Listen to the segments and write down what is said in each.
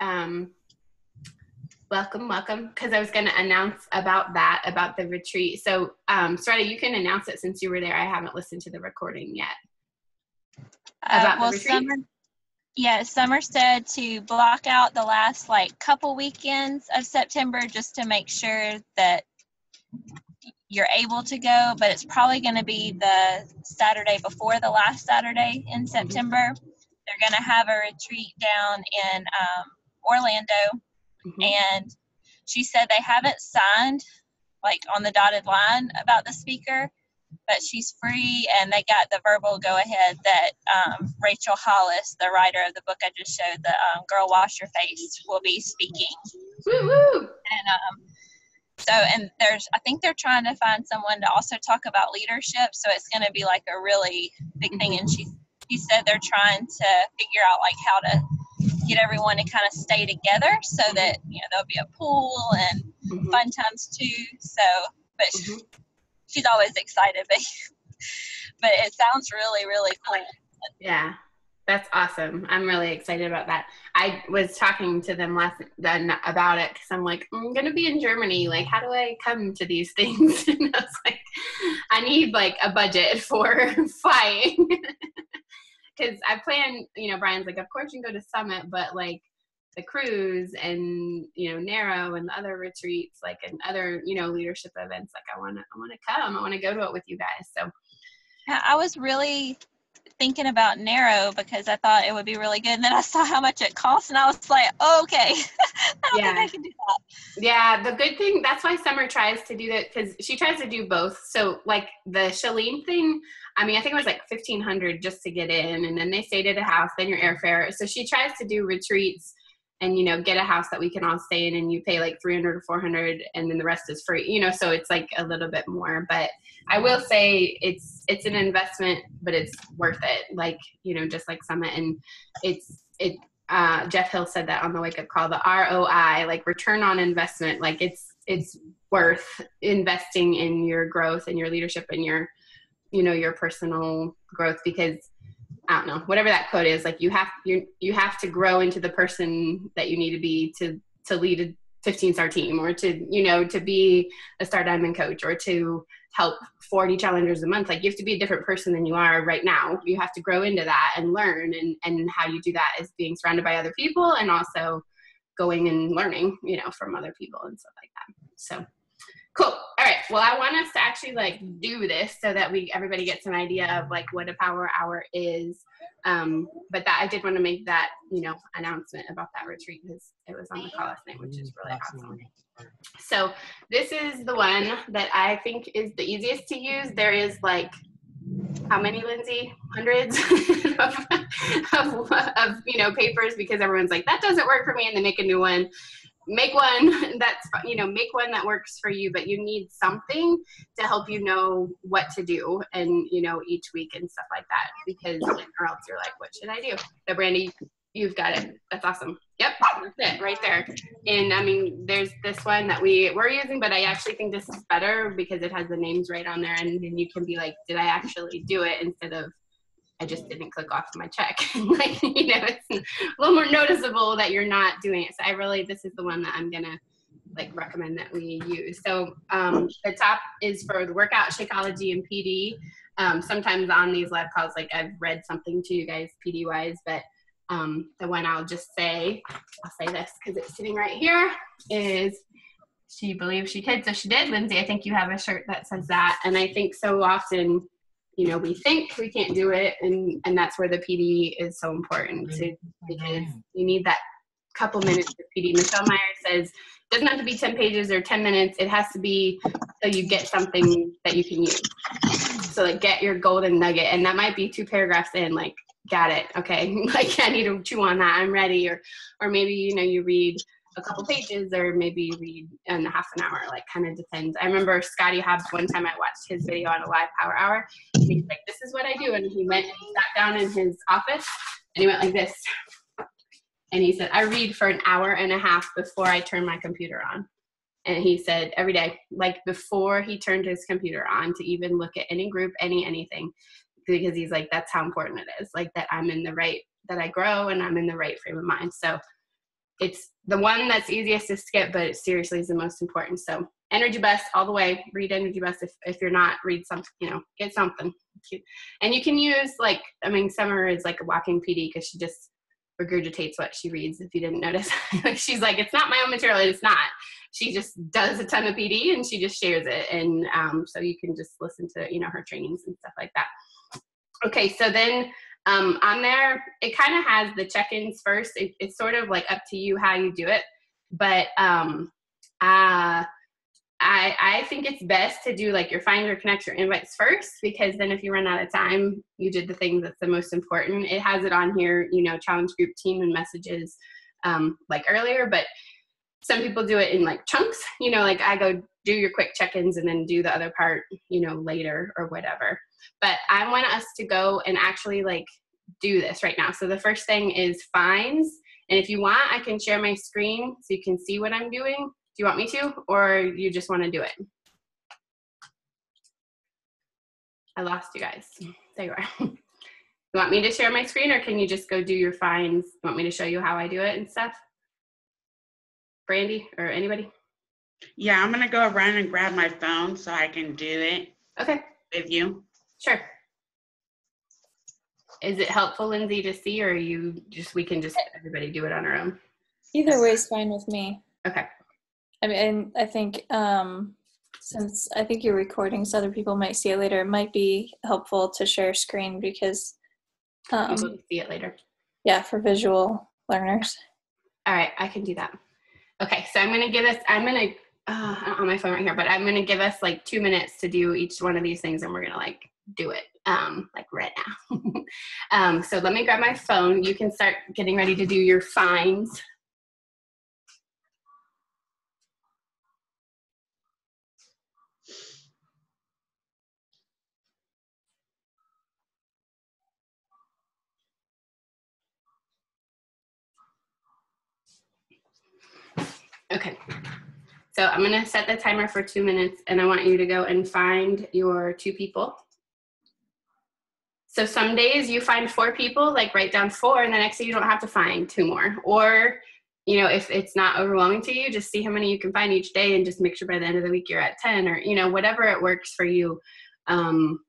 Um, welcome, welcome. Because I was going to announce about that, about the retreat. So, um, you can announce it since you were there. I haven't listened to the recording yet. Uh, about uh, well, the retreat. Summer, yeah, Summer said to block out the last like couple weekends of September just to make sure that you're able to go, but it's probably going to be the Saturday before the last Saturday in September. They're going to have a retreat down in um, Orlando, mm-hmm. and she said they haven't signed like on the dotted line about the speaker, but she's free, and they got the verbal go ahead that um, Rachel Hollis, the writer of the book I just showed, the um, "Girl Wash Your Face," will be speaking. Woo-hoo. And um, so and there's i think they're trying to find someone to also talk about leadership so it's going to be like a really big thing and she she said they're trying to figure out like how to get everyone to kind of stay together so that you know there'll be a pool and mm-hmm. fun times too so but mm-hmm. she's always excited but but it sounds really really cool yeah that's awesome. I'm really excited about that. I was talking to them last then about it because I'm like, I'm gonna be in Germany. Like, how do I come to these things? and I was like, I need like a budget for flying because I plan. You know, Brian's like, of course you can go to Summit, but like the cruise and you know Narrow and the other retreats, like and other you know leadership events. Like, I wanna, I wanna come. I wanna go to it with you guys. So. I was really thinking about Narrow because I thought it would be really good. And then I saw how much it costs, and I was like, oh, okay, I don't yeah. think I can do that. Yeah, the good thing that's why Summer tries to do that because she tries to do both. So like the Chalene thing, I mean, I think it was like fifteen hundred just to get in, and then they stayed at a house, then your airfare. So she tries to do retreats and you know get a house that we can all stay in and you pay like 300 or 400 and then the rest is free you know so it's like a little bit more but i will say it's it's an investment but it's worth it like you know just like summit and it's it uh, jeff hill said that on the wake up call the roi like return on investment like it's it's worth investing in your growth and your leadership and your you know your personal growth because I don't know, whatever that quote is, like you have you you have to grow into the person that you need to be to to lead a 15 star team or to you know to be a star diamond coach or to help 40 challengers a month. Like you have to be a different person than you are right now. You have to grow into that and learn and and how you do that is being surrounded by other people and also going and learning you know from other people and stuff like that. So Cool. All right. Well, I want us to actually like do this so that we everybody gets an idea of like what a power hour is. Um, but that I did want to make that you know announcement about that retreat because it was on the call last night, which is really awesome. So this is the one that I think is the easiest to use. There is like how many, Lindsay? Hundreds of, of, of, you know papers because everyone's like that doesn't work for me, and they make a new one make one that's you know make one that works for you but you need something to help you know what to do and you know each week and stuff like that because or else you're like what should i do? So brandy you've got it. That's awesome. Yep that's it right there. And i mean there's this one that we were using but i actually think this is better because it has the names right on there and then you can be like did i actually do it? instead of I just didn't click off my check. like, you know, it's a little more noticeable that you're not doing it. So I really, this is the one that I'm gonna like recommend that we use. So um, the top is for the workout, Shakeology, and PD. Um, sometimes on these live calls, like I've read something to you guys PD wise, but um, the one I'll just say, I'll say this because it's sitting right here, is she believes she could, so she did. Lindsay, I think you have a shirt that says that. And I think so often you know we think we can't do it and and that's where the pd is so important to, because you need that couple minutes of pd michelle meyer says it doesn't have to be 10 pages or 10 minutes. It has to be so you get something that you can use. So like get your golden nugget and that might be two paragraphs in like got it. Okay. Like i need to chew on that. I'm ready. Or or maybe you know you read a couple pages or maybe read in half an hour, like kind of depends. I remember Scotty Hobbs one time I watched his video on a live power hour. he's like, this is what I do. And he went and sat down in his office and he went like this. And he said, I read for an hour and a half before I turn my computer on. And he said every day, like before he turned his computer on to even look at any group, any anything, because he's like, that's how important it is. Like that I'm in the right, that I grow and I'm in the right frame of mind. So it's the one that's easiest to skip, but it seriously is the most important. So Energy Bus all the way. Read Energy Bus if, if you're not, read something, you know, get something. And you can use like, I mean, Summer is like a walking PD because she just regurgitates what she reads if you didn't notice. She's like, it's not my own material, it's not. She just does a ton of PD and she just shares it. And um, so you can just listen to, you know, her trainings and stuff like that. Okay, so then um, on there, it kind of has the check-ins first. It, it's sort of like up to you how you do it. But um, uh, I, I think it's best to do like your find your connect your invites first because then if you run out of time, you did the thing that's the most important. It has it on here, you know, challenge group team and messages um, like earlier, but some people do it in like chunks, you know, like I go do your quick check-ins and then do the other part, you know, later or whatever. But I want us to go and actually like do this right now. So the first thing is finds And if you want, I can share my screen so you can see what I'm doing Do you want me to, or you just want to do it? I lost you guys. There you are. you want me to share my screen, or can you just go do your finds You want me to show you how I do it and stuff? Brandy or anybody? Yeah, I'm gonna go around and grab my phone so I can do it. Okay. With you. Sure. Is it helpful, Lindsay, to see, or you just we can just everybody do it on our own? Either way is fine with me. Okay. I mean, I think um, since I think you're recording, so other people might see it later, it might be helpful to share screen because um, people see it later. Yeah, for visual learners. All right, I can do that. Okay, so I'm gonna give us. I'm gonna uh, on my phone right here, but I'm gonna give us like two minutes to do each one of these things, and we're gonna like do it um, like right now. um, so let me grab my phone. You can start getting ready to do your finds. Okay. So I'm going to set the timer for two minutes and I want you to go and find your two people. So some days you find four people, like write down four, and the next day you don't have to find two more. Or, you know, if it's not overwhelming to you, just see how many you can find each day and just make sure by the end of the week you're at 10 or, you know, whatever it works for you. Um,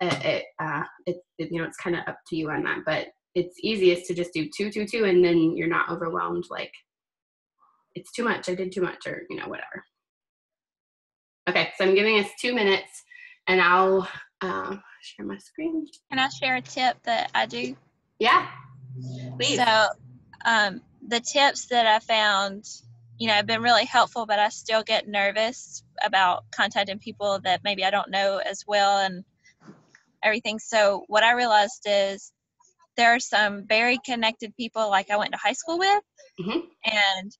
it, it, uh, it, it you know, it's kind of up to you on that, but it's easiest to just do two, two, two, and then you're not overwhelmed like it's too much. I did too much, or you know, whatever. Okay, so I'm giving us two minutes, and I'll uh, share my screen. Can I share a tip that I do? Yeah, please. So, um, the tips that I found, you know, have been really helpful, but I still get nervous about contacting people that maybe I don't know as well and everything. So, what I realized is there are some very connected people like I went to high school with, mm-hmm. and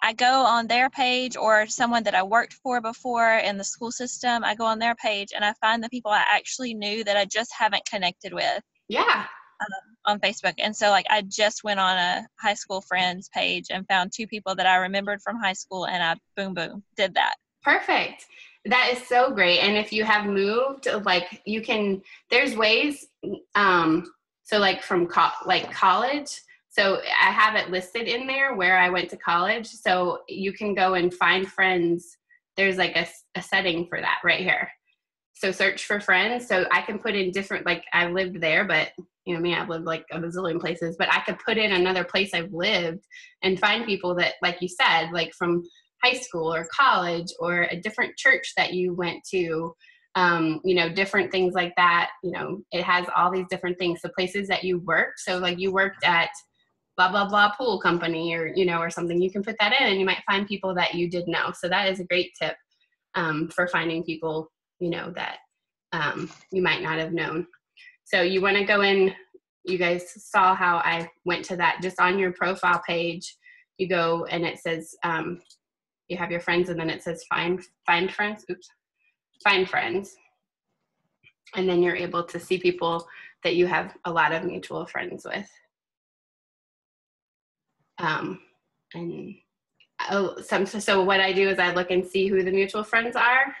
I go on their page or someone that I worked for before in the school system, I go on their page and I find the people I actually knew that I just haven't connected with. Yeah. Um, on Facebook. And so, like, I just went on a high school friends page and found two people that I remembered from high school and I boom, boom, did that. Perfect. That is so great. And if you have moved, like, you can, there's ways, um, so like from co- like college, so I have it listed in there where I went to college. So you can go and find friends. There's like a, a setting for that right here. So search for friends. So I can put in different, like I lived there, but you know me, I've lived like a bazillion places, but I could put in another place I've lived and find people that, like you said, like from high school or college or a different church that you went to um, you know, different things like that. You know, it has all these different things. The places that you work. So, like, you worked at blah blah blah pool company or you know or something you can put that in and you might find people that you did know. So that is a great tip um, for finding people you know that um, you might not have known. So you want to go in you guys saw how i went to that just on your profile page you go and it says um, you have your friends and then it says find find friends oops find friends. And then you're able to see people that you have a lot of mutual friends with um, and oh, some, so what I do is I look and see who the mutual friends are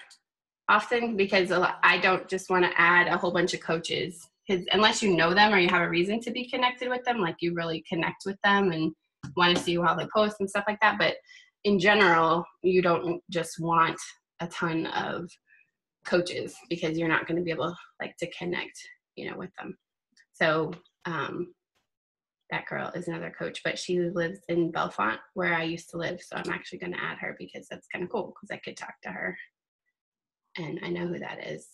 often because I don't just want to add a whole bunch of coaches because unless you know them or you have a reason to be connected with them, like you really connect with them and want to see how they post and stuff like that. But in general, you don't just want a ton of coaches because you're not going to be able like to connect, you know, with them. So um, that girl is another coach, but she lives in Bellefonte where I used to live. So I'm actually going to add her because that's kind of cool because I could talk to her and I know who that is.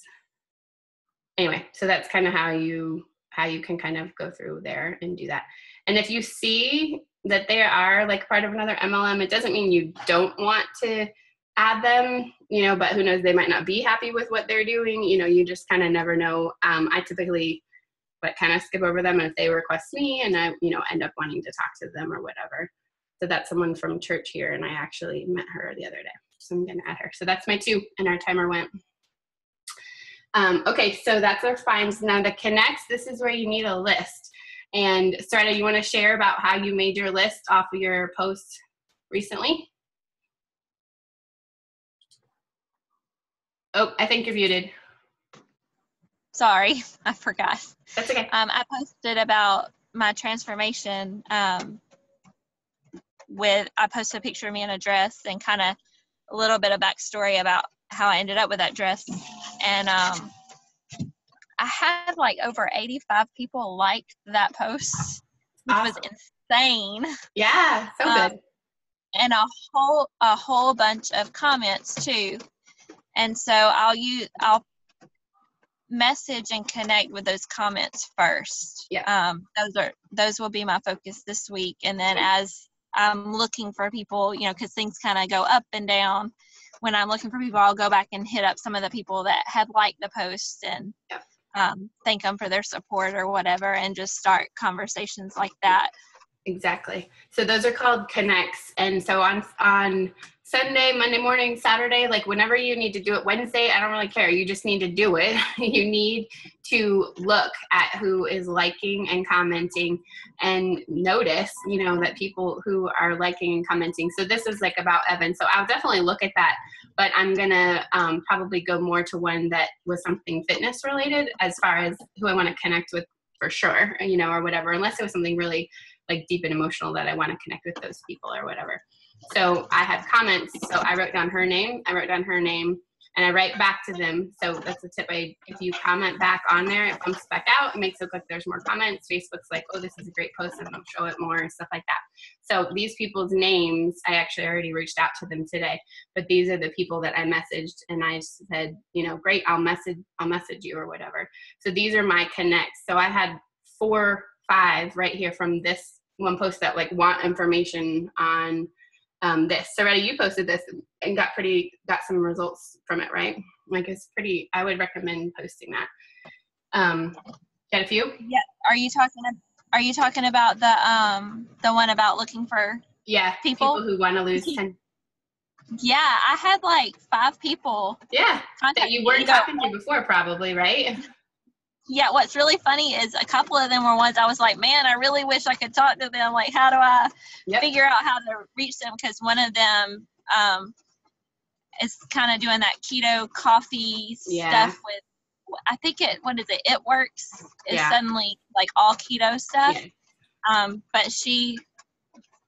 Anyway, so that's kind of how you how you can kind of go through there and do that. And if you see that they are like part of another MLM, it doesn't mean you don't want to add them, you know, but who knows, they might not be happy with what they're doing. You know, you just kind of never know. Um, I typically but kind of skip over them if they request me and I, you know, end up wanting to talk to them or whatever. So that's someone from church here and I actually met her the other day. So I'm gonna add her. So that's my two and our timer went. Um, okay, so that's our finds. Now the connects, this is where you need a list. And Sarita, you wanna share about how you made your list off of your post recently? Oh, I think you're muted. Sorry, I forgot. That's okay. Um, I posted about my transformation um, with, I posted a picture of me in a dress and kind of a little bit of backstory about how I ended up with that dress. And um, I had like over 85 people like that post, which awesome. was insane. Yeah, so um, good. And a whole a whole bunch of comments too. And so I'll use I'll message and connect with those comments first. Yeah. Um, those are those will be my focus this week, and then as I'm looking for people, you know, because things kind of go up and down. When I'm looking for people, I'll go back and hit up some of the people that have liked the post and yeah. um, thank them for their support or whatever, and just start conversations like that. Exactly. So those are called connects, and so on on Sunday, Monday morning, Saturday, like whenever you need to do it, Wednesday, I don't really care. You just need to do it. you need to look at who is liking and commenting and notice, you know, that people who are liking and commenting. So this is like about Evan. So I'll definitely look at that, but I'm going to um, probably go more to one that was something fitness related as far as who I want to connect with for sure, you know, or whatever, unless it was something really like deep and emotional that I want to connect with those people or whatever. So I had comments. So I wrote down her name. I wrote down her name and I write back to them. So that's a tip. I, if you comment back on there, it bumps back out. It makes it look like there's more comments. Facebook's like, oh, this is a great post. and don't show it more and stuff like that. So these people's names, I actually already reached out to them today. But these are the people that I messaged, and I said, you know, great. I'll message. I'll message you or whatever. So these are my connects. So I had four, five right here from this one post that like want information on um, this. Sarita, you posted this and got pretty got some results from it, right? Like it's pretty. I would recommend posting that. Um, got a few? Yeah. Are you talking? Are you talking about the um the one about looking for yeah people, people who want to lose ten? Yeah, I had like five people. Yeah, that you weren't talking to before, probably, right? Yeah, what's really funny is a couple of them were ones I was like, man, I really wish I could talk to them. Like, how do I yep. figure out how to reach them? Because one of them um, is kind of doing that keto coffee yeah. stuff with, I think it, what is it? It works is yeah. suddenly like all keto stuff. Yeah. Um, but she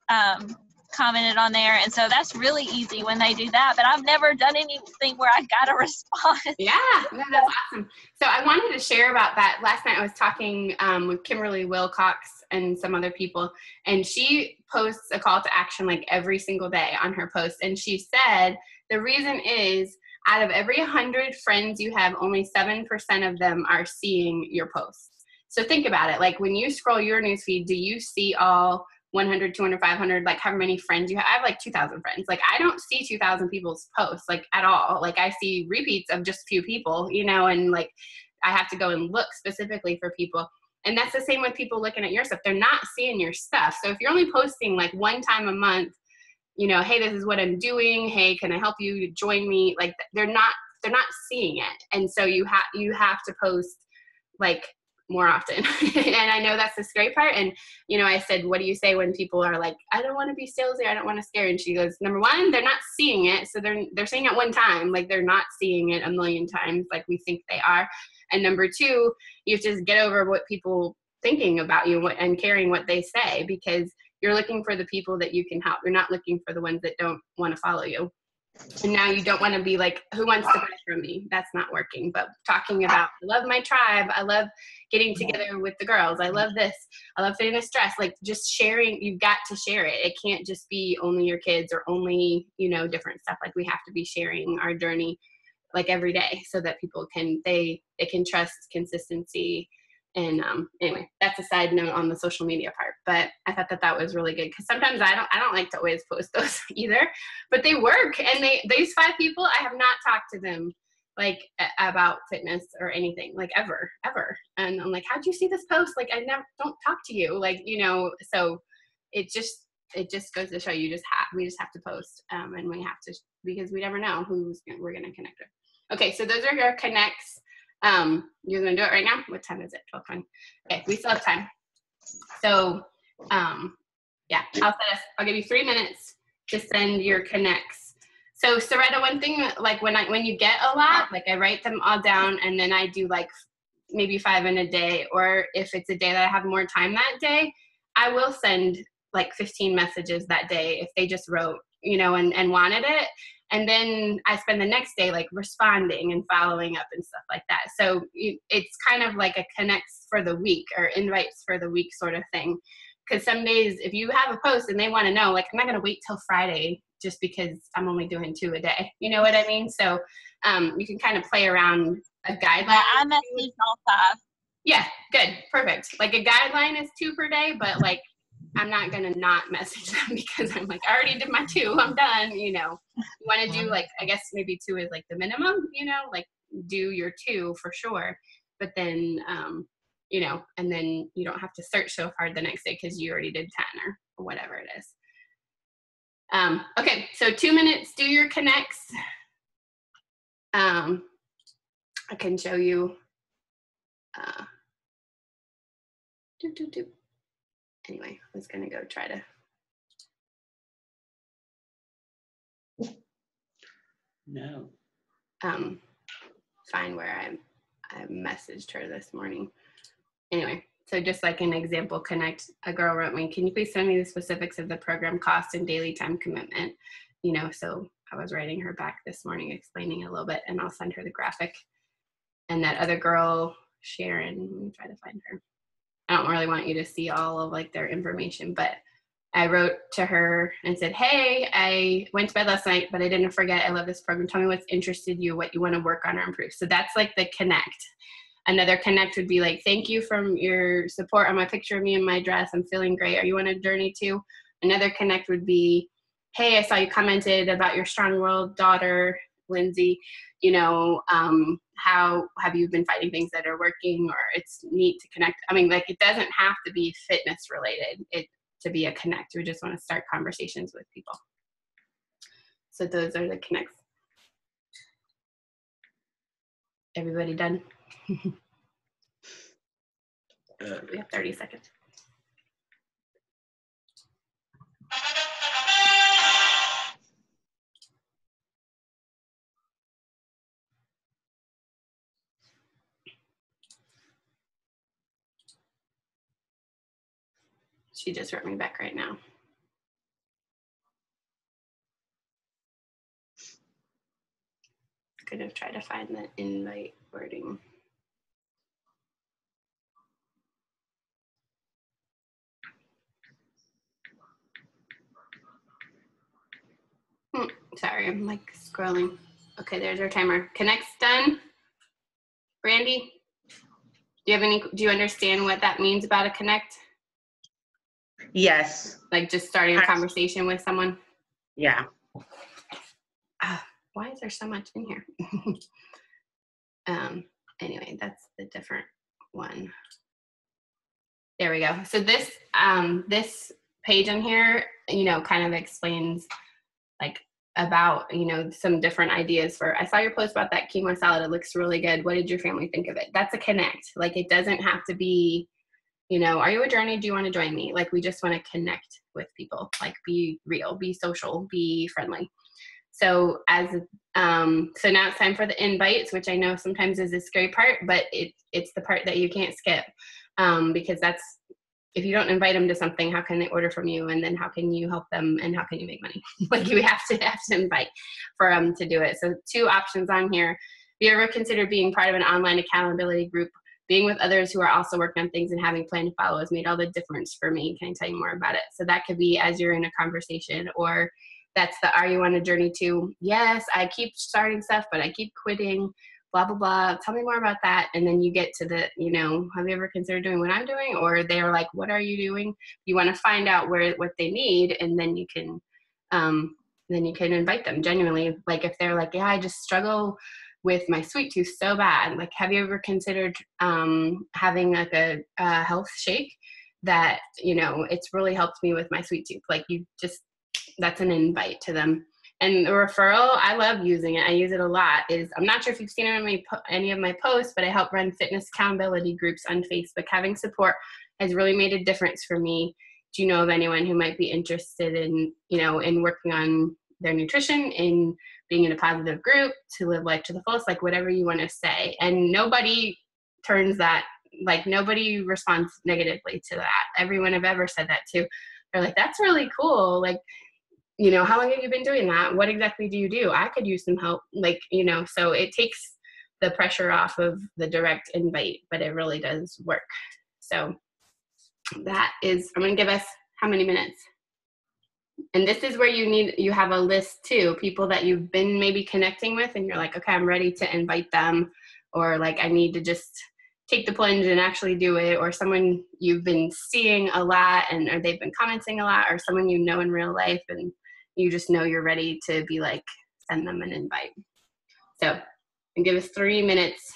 um, commented on there. And so that's really easy when they do that. But I've never done anything where I got a response. Yeah, that's awesome. So I wanted to share about that. Last night I was talking um, with Kimberly Wilcox and some other people, and she posts a call to action like every single day on her post. And she said the reason is out of every 100 friends you have, only 7% of them are seeing your posts. So think about it. Like when you scroll your newsfeed, do you see all 100 200 500 like however many friends you have i have like 2000 friends. Like i don't see 2000 people's posts like at all. Like i see repeats of just few people you know and like i have to go and look specifically for people. And that's the same with people looking at your stuff. They're not seeing your stuff. So if you're only posting like one time a month you know hey this is what i'm doing. Hey can i help you? Join me. Like they're not they're not seeing it. And so you have you have to post like more often. and I know that's the scary part. And, you know, I said, what do you say when people are like, I don't want to be salesy, I don't want to scare. And she goes, number one, they're not seeing it. So they're, they're saying it one time, like they're not seeing it a million times like we think they are. And number two, you have to just get over what people thinking about you and caring what they say because you're looking for the people that you can help you're not looking for the ones that don't want to follow you and now you don't want to be like who wants to buy from me? That's not working but talking about i love my tribe. I love getting together with the girls. I love this. I love fitness stress. Like just sharing you've got to share it. It can't just be only your kids or only you know different stuff. Like we have to be sharing our journey like every day so that people can they they can trust consistency and um, anyway that's a side note on the social media part but i thought that that was really good because sometimes i don't i don't like to always post those either but they work and they these five people i have not talked to them like about fitness or anything like ever ever. And i'm like how'd you see this post? Like i never don't talk to you like you know so it just it just goes to show you just have we just have to post um, and we have to because we never know who's we're going to connect with. Okay so those are your connects um, you're gonna do it right now? What time is it? 12:20. Okay, we still have time. So um, yeah, I'll set us, I'll give you three minutes to send your connects. So Sarita, one thing like when I when you get a lot, like I write them all down and then I do like maybe five in a day, or if it's a day that I have more time that day, I will send like 15 messages that day if they just wrote, you know, and, and wanted it and then i spend the next day like responding and following up and stuff like that. So it's kind of like a connects for the week or invites for the week sort of thing. Because some days if you have a post and they want to know like i'm not going to wait till friday just because i'm only doing two a day. You know what i mean? So um, you can kind of play around a guideline yeah, i message all five yeah good perfect. Like a guideline is two per day but like I'm not gonna not message them because I'm like, I already did my two, I'm done, you know. You wanna do like I guess maybe two is like the minimum, you know, like do your two for sure. But then um, you know, and then you don't have to search so hard the next day because you already did 10 or, or whatever it is. Um, okay, so two minutes, do your connects. Um, I can show you. Uh, do, do, do anyway, I was gonna go try to. No. Um, find where I I messaged her this morning. Anyway, so just like an example, connect. A girl wrote me, "Can you please send me the specifics of the program cost and daily time commitment?" You know, so I was writing her back this morning, explaining a little bit, and I'll send her the graphic. And that other girl, Sharon, let me try to find her. I don't really want you to see all of like their information, but I wrote to her and said, Hey, I went to bed last night, but I didn't forget. I love this program. Tell me what's interested you, what you want to work on or improve. So that's like the connect. Another connect would be like, Thank you from your support on my picture of me in my dress. I'm feeling great. Are you on a journey too? Another connect would be, Hey, I saw you commented about your strong world daughter, Lindsay. You know, um, how have you been fighting things that are working or it's neat to connect? I mean like it doesn't have to be fitness related it to be a connect. We just want to start conversations with people. So those are the connects. Everybody done? We have 30 seconds She just wrote me back right now. Could have tried to find the invite wording. Hmm, sorry, I'm like scrolling. Okay, there's our timer. Connect's done. Brandy, do you have any, do you understand what that means about a connect? Yes. Like just starting a conversation with someone? Yeah. Uh, why is there so much in here? um, anyway, that's the different one. There we go. So this um, this page in here, you know, kind of explains like about you know some different ideas for i saw your post about that quinoa salad it looks really good what did your family think of it that's a connect like it doesn't have to be you know are you a journey do you want to join me like we just want to connect with people like be real be social be friendly so as um so now it's time for the invites which i know sometimes is a scary part but it it's the part that you can't skip um because that's if you don't invite them to something, how can they order from you? And then how can you help them and how can you make money? like you have to have to invite for them to do it. So two options on here. Have you ever considered being part of an online accountability group? Being with others who are also working on things and having plan to follow has made all the difference for me. Can I tell you more about it? So that could be as you're in a conversation or that's the are you on a journey to yes i keep starting stuff but i keep quitting blah blah blah. Tell me more about that. And then you get to the you know have you ever considered doing what i'm doing? Or they're like what are you doing? You want to find out where what they need and then you can um then you can invite them genuinely. Like if they're like yeah i just struggle with my sweet tooth so bad like have you ever considered um having like a, a health shake that you know it's really helped me with my sweet tooth like you just that's an invite to them and the referral, I love using it. I use it a lot. Is I'm not sure if you've seen any, any of my posts, but I help run fitness accountability groups on Facebook. Having support has really made a difference for me. Do you know of anyone who might be interested in, you know, in working on their nutrition, in being in a positive group, to live life to the fullest, like whatever you want to say. And nobody turns that, like nobody responds negatively to that. Everyone I've ever said that to, they're like, that's really cool. Like you know, how long have you been doing that? What exactly do you do? I could use some help. Like, you know, so it takes the pressure off of the direct invite, but it really does work. So that is, I'm going to give us how many minutes? And this is where you need, you have a list too, people that you've been maybe connecting with, and you're like, okay, I'm ready to invite them, or like, I need to just take the plunge and actually do it or someone you've been seeing a lot and or they've been commenting a lot or someone you know in real life and you just know you're ready to be like send them an invite. So and give us three minutes.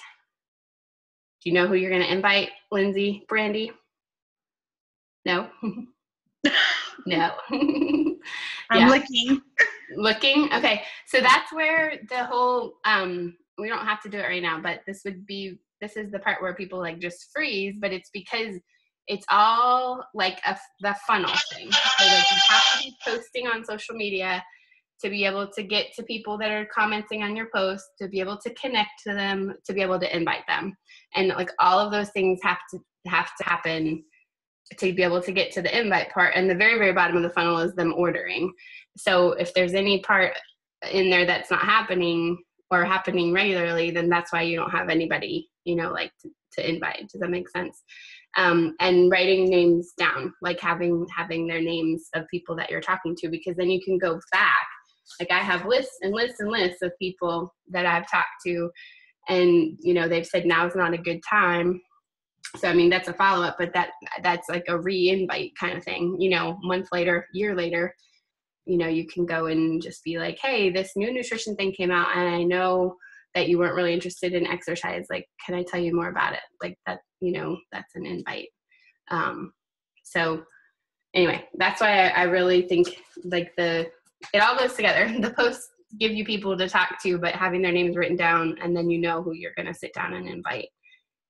Do you know who you're going to invite lindsay brandy? No? No i'm looking looking okay so that's where the whole um we don't have to do it right now but this would be this is the part where people like just freeze but it's because it's all like a, the funnel thing. So like you have to be posting on social media to be able to get to people that are commenting on your post, to be able to connect to them, to be able to invite them. And like all of those things have to have to happen to be able to get to the invite part. And the very, very bottom of the funnel is them ordering. So if there's any part in there that's not happening or happening regularly, then that's why you don't have anybody, you know, like to, to invite. Does that make sense? um, and writing names down like having having their names of people that you're talking to because then you can go back like i have lists and lists and lists of people that i've talked to and you know they've said now is not a good time so i mean that's a follow-up but that that's like a re-invite kind of thing you know month later year later you know you can go and just be like hey this new nutrition thing came out and i know that you weren't really interested in exercise like can i tell you more about it? Like that you know that's an invite. Um so anyway that's why I, I really think like the it all goes together. The posts give you people to talk to but having their names written down and then you know who you're going to sit down and invite.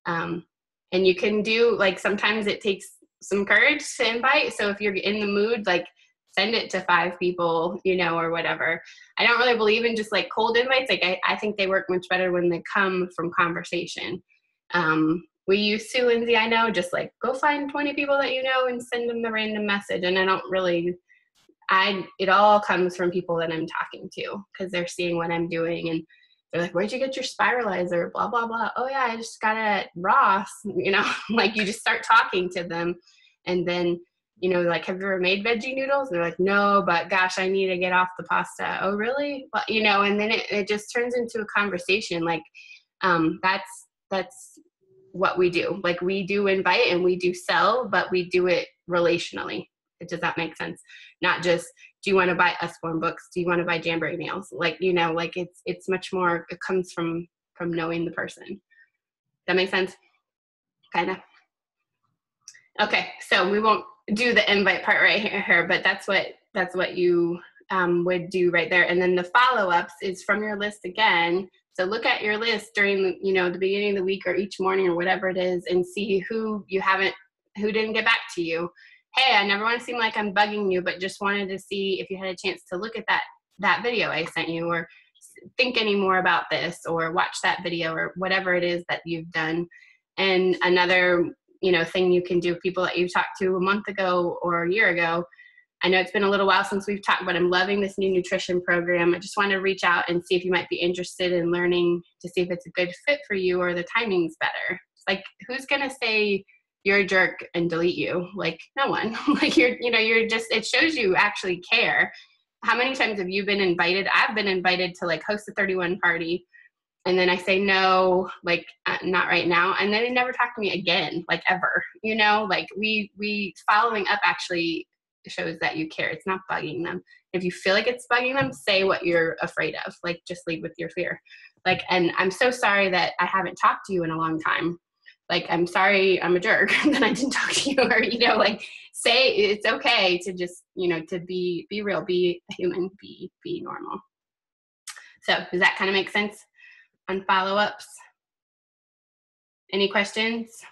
Um and you can do like sometimes it takes some courage to invite so if you're in the mood like send it to five people, you know, or whatever. I don't really believe in just like cold invites. Like I, I think they work much better when they come from conversation. Um, we used to, Lindsay, I know, just like go find 20 people that you know and send them the random message. And I don't really, I, it all comes from people that I'm talking to because they're seeing what I'm doing and they're like, where'd you get your spiralizer? Blah, blah, blah. Oh yeah, I just got it at Ross. You know, like you just start talking to them and then you know, like, have you ever made veggie noodles? And they're like, no, but gosh, I need to get off the pasta. Oh, really? Well, you know, and then it, it just turns into a conversation. Like, um, that's, that's what we do. Like, we do invite and we do sell, but we do it relationally. Does that make sense? Not just, do you want to buy Usborne books? Do you want to buy Jamberry meals? Like, you know, like it's, it's much more, it comes from, from knowing the person. That makes sense? Kind of. Okay, so we won't do the invite part right here, but that's what that's what you um, would do right there. And then the follow-ups is from your list again. So look at your list during you know the beginning of the week or each morning or whatever it is, and see who you haven't who didn't get back to you. Hey, I never want to seem like I'm bugging you, but just wanted to see if you had a chance to look at that that video I sent you, or think any more about this, or watch that video, or whatever it is that you've done. And another you know thing you can do people that you've talked to a month ago or a year ago I know it's been a little while since we've talked, but I'm loving this new nutrition program. I just want to reach out and see if you might be interested in learning to see if it's a good fit for you or the timing's better. Like, who's going to say you're a jerk and delete you? Like, no one. like, you're, you know, you're just, it shows you actually care. How many times have you been invited? I've been invited to like host a 31 party. And then I say no, like uh, not right now, and then they never talk to me again, like ever. You know, like we we following up actually shows that you care. It's not bugging them. If you feel like it's bugging them, say what you're afraid of. Like just lead with your fear. Like, and I'm so sorry that I haven't talked to you in a long time. Like, I'm sorry I'm a jerk that I didn't talk to you, or you know, like say it's okay to just, you know, to be be real, be human, be be normal. So does that kind of make sense on follow-ups? Any questions?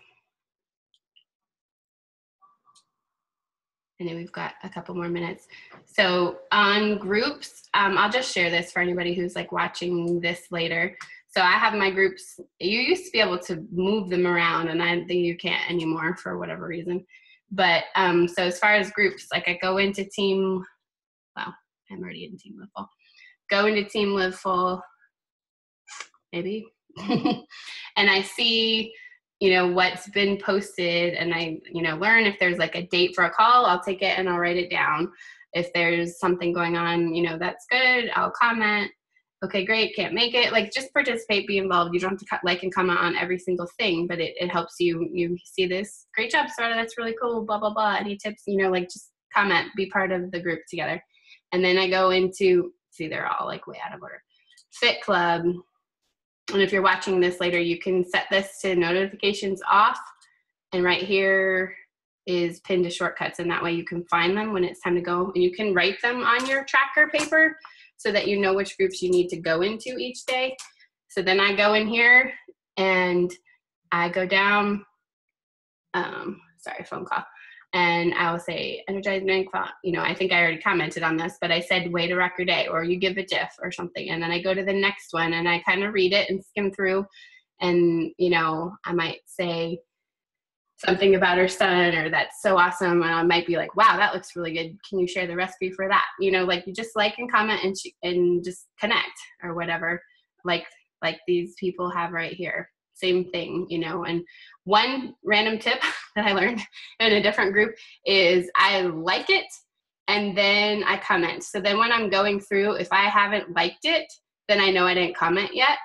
and then we've got a couple more minutes. So on groups, um, I'll just share this for anybody who's like watching this later. So I have my groups. You used to be able to move them around, and I think you can't anymore for whatever reason. But um, so as far as groups, like I go into team. Well, I'm already in team live full. Go into team live full. Maybe, and I see you know what's been posted and i you know learn if there's like a date for a call i'll take it and i'll write it down if there's something going on you know that's good i'll comment okay great can't make it like just participate be involved you don't have to cut, like and comment on every single thing but it, it helps you you see this great job Sarah that's really cool blah blah blah any tips you know like just comment be part of the group together and then i go into see they're all like way out of order fit club and if you're watching this later, you can set this to notifications off. And right here is pinned to shortcuts. And that way you can find them when it's time to go. And you can write them on your tracker paper so that you know which groups you need to go into each day. So then I go in here and I go down, um, sorry, phone call and I will say energizing font. You know, I think I already commented on this, but I said way to rock your day, or you give a GIF or something, and then I go to the next one and I kind of read it and skim through, and you know, I might say something about her son or that's so awesome and i might be like wow that looks really good can you share the recipe for that you know like you just like and comment and sh- and just connect or whatever like like these people have right here same thing you know and one random tip that I learned in a different group is I like it and then I comment. So then when I'm going through, if I haven't liked it, then I know I didn't comment yet.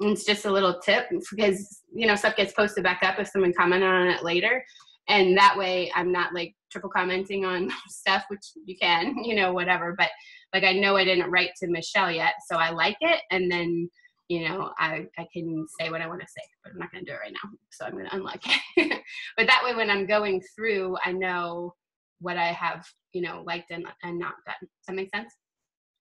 It's just a little tip because you know stuff gets posted back up if someone commented on it later, and that way I'm not like triple commenting on stuff, which you can, you know, whatever. But like I know I didn't write to Michelle yet, so I like it, and then you know, I, I can say what I want to say, but I'm not going to do it right now. So I'm going to unlock it. but that way, when I'm going through, I know what I have, you know, liked and, and not done. Does that make sense?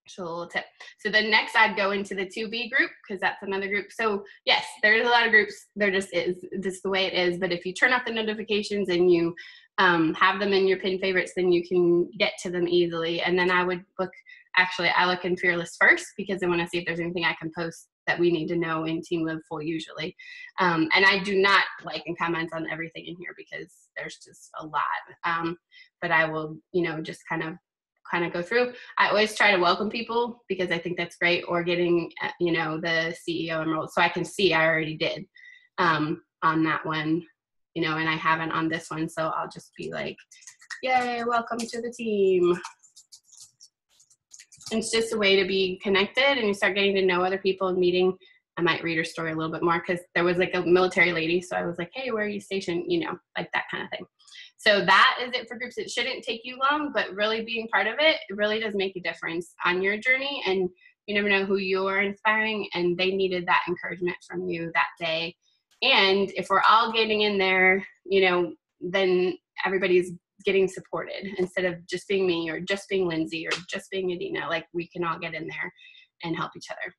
So a little tip. So then next I'd go into the 2B group because that's another group. So yes, there's a lot of groups. There just is. This the way it is. But if you turn off the notifications and you um, have them in your pin favorites, then you can get to them easily. And then I would look, actually, I look in Fearless first because I want to see if there's anything I can post that we need to know in Team Live Full usually. Um, and I do not like and comment on everything in here because there's just a lot. Um, but I will, you know, just kind of kind of go through. I always try to welcome people because I think that's great, or getting, uh, you know, the CEO enrolled so I can see I already did um, on that one, you know, and I haven't on this one. So I'll just be like, yay, welcome to the team it's just a way to be connected and you start getting to know other people and meeting i might read her story a little bit more because there was like a military lady so i was like hey where are you stationed you know like that kind of thing so that is it for groups it shouldn't take you long but really being part of it, it really does make a difference on your journey and you never know who you're inspiring and they needed that encouragement from you that day and if we're all getting in there you know then everybody's getting supported instead of just being me or just being Lindsay or just being Adina. Like we can all get in there and help each other.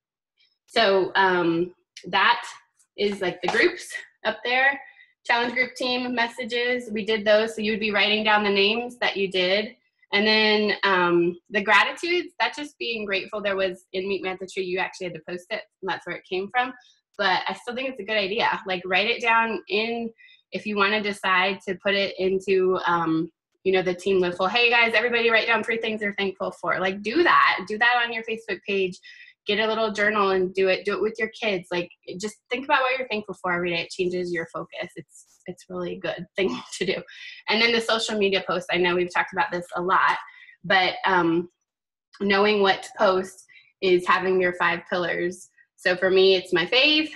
So um, that is like the groups up there. Challenge group team messages, we did those. So you would be writing down the names that you did. And then um, the gratitudes, that's just being grateful. There was in Meet Me at the Tree, you actually had to post it. And that's where it came from. But I still think it's a good idea. Like write it down in if you want to decide to put it into um, you know the team live full hey guys everybody write down three things they're thankful for like do that do that on your facebook page get a little journal and do it do it with your kids. Like just think about what you're thankful for every day. It changes your focus. It's it's really a good thing to do. And then the social media posts. I know we've talked about this a lot but um, knowing what to post is having your five pillars. So for me it's my faith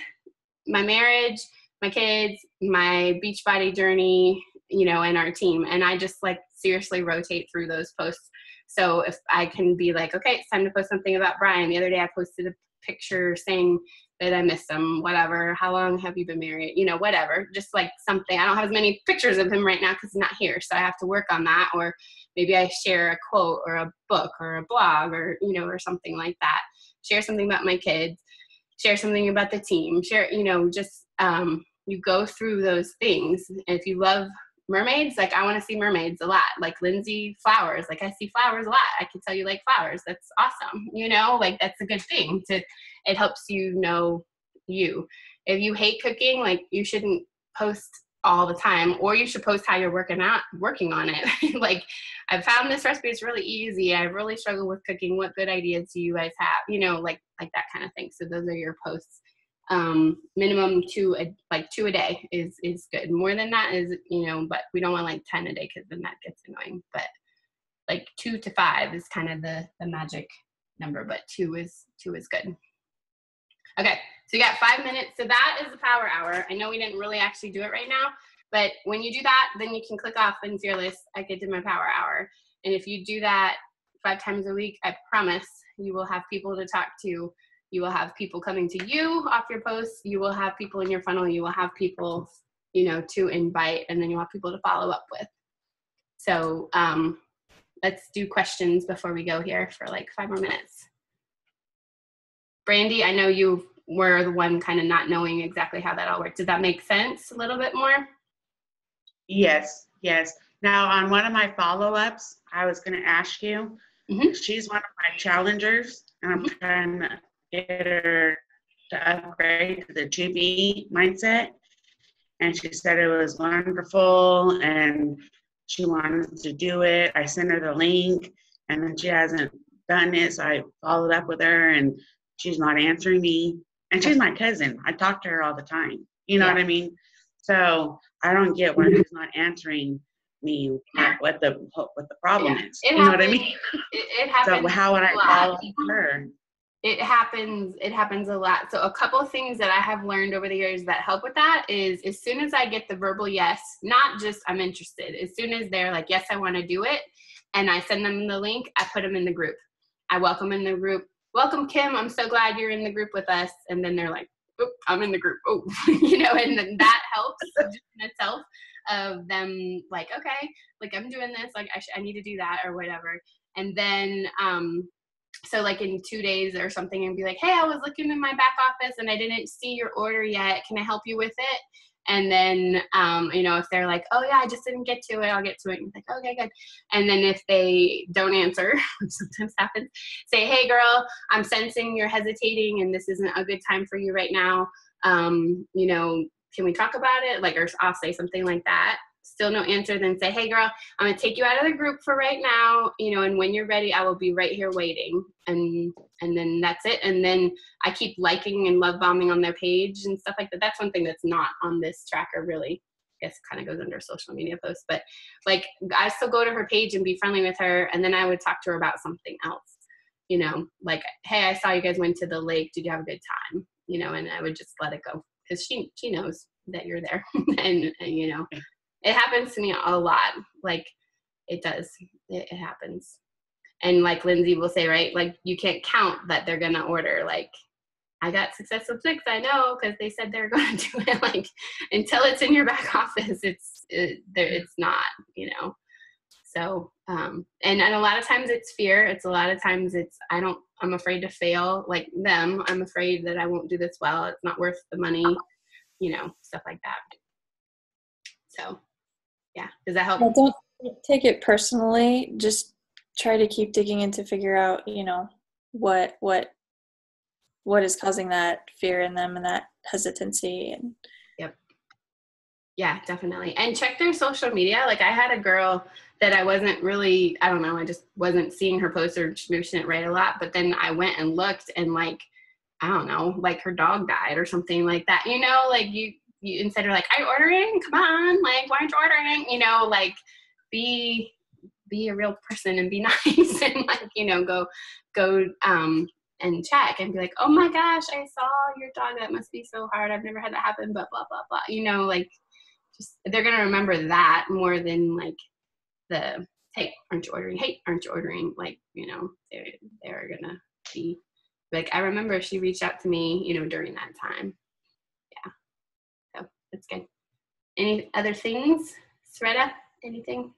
my marriage my kids my beachbody journey you know and our team. And i just like seriously rotate through those posts so if I can be like, okay, it's time to post something about Brian. The other day I posted a picture saying that I miss him, whatever. How long have you been married? You know, whatever. Just like something. I don't have as many pictures of him right now because he's not here. So I have to work on that. Or maybe I share a quote or a book or a blog or, you know, or something like that. Share something about my kids. Share something about the team. Share, you know, just um, you go through those things. And if you love mermaids like i want to see mermaids a lot like lindsay flowers like i see flowers a lot i can tell you like flowers that's awesome you know like that's a good thing to it helps you know you. If you hate cooking like you shouldn't post all the time or you should post how you're working out working on it. Like i found this recipe it's really easy i really struggle with cooking what good ideas do you guys have you know like like that kind of thing. So those are your posts um, minimum two a, like two a day is is good. More than that is you know, but we don't want like ten a day because then that gets annoying. But like two to five is kind of the the magic number, but two is two is good. Okay, so you got five minutes. So that is the power hour. I know we didn't really actually do it right now, but when you do that, then you can click off in Fearless. I get to my power hour, and if you do that five times a week, I promise you will have people to talk to you will have people coming to you off your posts. You will have people in your funnel. You will have people you know to invite and then you'll have people to follow up with. So um, let's do questions before we go here for like five more minutes. Brandy i know you were the one kind of not knowing exactly how that all worked. Did that make sense a little bit more? Yes yes. Now on one of my follow-ups i was going to ask you mm-hmm. she's one of my challengers and i'm mm-hmm. trying to get her to upgrade to the 2B mindset. And she said it was wonderful and she wanted to do it. I sent her the link and then she hasn't done it. So I followed up with her and she's not answering me. And she's my cousin. I talk to her all the time. You know yeah. what I mean? So I don't get why she's not answering me what the what the problem is. It you happens, know what I mean? It, it happens. so how would I follow her? It happens it happens a lot. So a couple of things that i have learned over the years that help with that is as soon as i get the verbal yes not just i'm interested as soon as they're like yes i want to do it and i send them the link i put them in the group. I welcome in the group. Welcome kim i'm so glad you're in the group with us and then they're like oh i'm in the group oh you know and then that helps in itself of them like okay like i'm doing this like I, sh- I need to do that or whatever. And then um so like in two days or something and be like hey i was looking in my back office and i didn't see your order yet. Can i help you with it? And then um, you know if they're like oh yeah i just didn't get to it i'll get to it. And like okay good. And then if they don't answer which sometimes happens say hey girl i'm sensing you're hesitating and this isn't a good time for you right now. Um, you know can we talk about it? Like or i'll say something like that still no answer, then say, hey girl, I'm gonna take you out of the group for right now, you know, and when you're ready, I will be right here waiting. And and then that's it. And then I keep liking and love bombing on their page and stuff like that. That's one thing that's not on this tracker really. I guess kind of goes under social media posts, but like I still go to her page and be friendly with her, and then I would talk to her about something else. You know, like, hey, I saw you guys went to the lake. Did you have a good time? You know, and I would just let it go because she she knows that you're there, and, and you know, it happens to me a lot. Like it does. It, it happens. And like Lindsay will say, right? Like you can't count that they're gonna order. Like I got success with six. I know because they said they're to do it. Like until it's in your back office, it's it, there. It's not. You know. So um, and and a lot of times it's fear. It's a lot of times it's I don't. I'm afraid to fail like them. I'm afraid that I won't do this well. It's not worth the money. You know, stuff like that. So yeah does that help well, don't take it personally just try to keep digging in to figure out you know what what what is causing that fear in them and that hesitancy and yep Yeah, definitely. And check their social media. Like I had a girl that I wasn't really, I don't know, I just wasn't seeing her post or maybe she didn't write a lot. But then I went and looked and like, I don't know, like her dog died or something like that. You know, like you, you instead of like, you ordering? Come on, like why aren't you ordering? You know, like be be a real person and be nice and like, you know, go go um and check and be like, oh my gosh, I saw your dog. That must be so hard. I've never had that happen, but blah, blah, blah. You know, like just they're to remember that more than like the, hey, aren't you ordering? Hey, aren't you ordering? Like, you know, they're, they're to be like, I remember she reached out to me, you know, during that time. Yeah. So that's good. Any other things? Sarita, anything?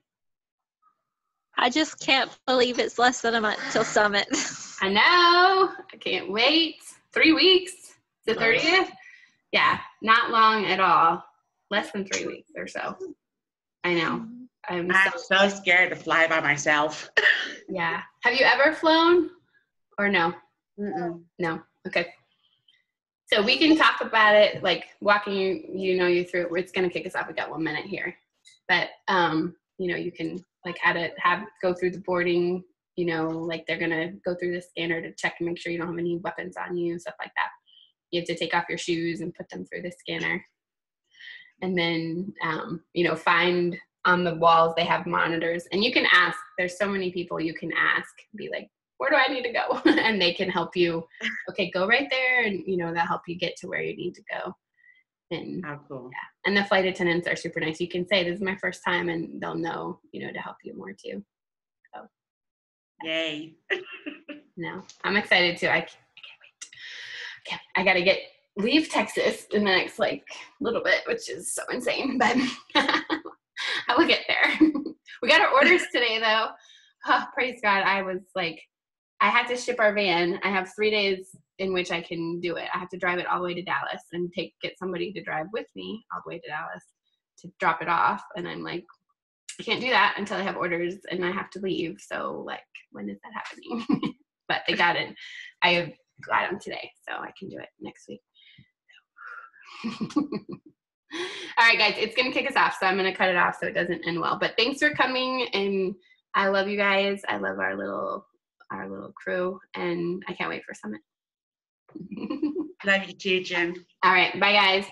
I just can't believe it's less than a month till summit. I know. I can't wait. Three weeks. The 30th? Yeah, not long at all. Less than three weeks or so. I know. I'm, I'm so, so scared to fly by myself. yeah. Have you ever flown or no? Mm-mm. No. Okay. So we can talk about it, like walking you, you know, you through. It's gonna kick us off. We got one minute here, but um, you know, you can like how to have go through the boarding you know like they're gonna go through the scanner to check and make sure you don't have any weapons on you stuff like that you have to take off your shoes and put them through the scanner and then um, you know find on the walls they have monitors and you can ask there's so many people you can ask be like where do i need to go? And they can help you. Okay go right there and you know they'll help you get to where you need to go. And How cool. yeah. And the flight attendants are super nice. You can say this is my first time and they'll know you know to help you more too. So yay. No i'm excited too. I, I can't wait. Okay, i gotta get leave texas in the next like little bit which is so insane but i will get there. We got our orders today though. Oh, praise god i was like i had to ship our van i have three days in which I can do it. I have to drive it all the way to Dallas and take get somebody to drive with me all the way to Dallas to drop it off. And I'm like, I can't do that until I have orders and I have to leave. So like, when is that happening? but they got it. I got them today, so I can do it next week. all right, guys, it's gonna kick us off, so I'm gonna cut it off so it doesn't end well. But thanks for coming, and I love you guys. I love our little our little crew, and I can't wait for Summit. Love you too, Jen. All right. Bye, guys.